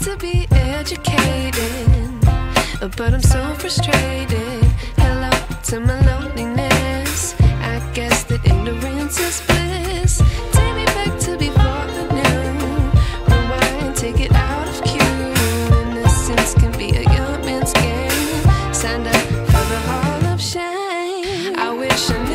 to be educated, but I'm so frustrated. Hello to my loneliness. I guess that ignorance is bliss. Take me back to be born anew. Rewind, take it out of cue. Innocence can be a young man's game. Signed up for the hall of shame. I wish I